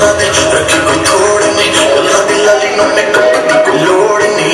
சொல்லாதே ரக்கில் கோடி நீ எல்லா தில்லாலி நம்மை கப்பத்துக்கு லோடி நீ